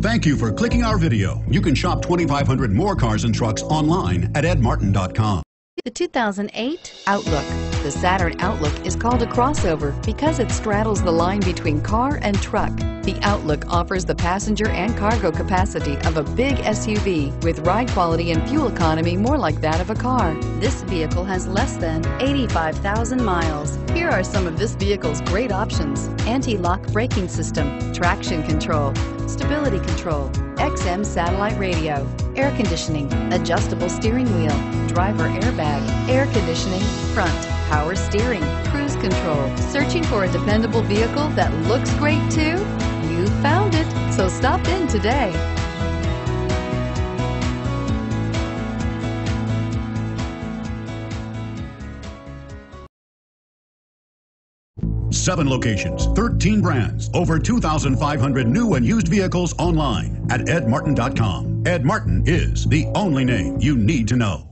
Thank you for clicking our video. You can shop 2,500 more cars and trucks online at edmartin.com. The 2008 Outlook. The Saturn Outlook is called a crossover because it straddles the line between car and truck. The Outlook offers the passenger and cargo capacity of a big SUV with ride quality and fuel economy more like that of a car. This vehicle has less than 85,000 miles. Here are some of this vehicle's great options. Anti-lock braking system, traction control, stability control, XM satellite radio, air conditioning, adjustable steering wheel, driver airbag, air conditioning, front, power steering, cruise control. Searching for a dependable vehicle that looks great too? You found it, so stop in today. Seven locations, 13 brands, over 2,500 new and used vehicles online at edmartin.com. Ed Martin is the only name you need to know.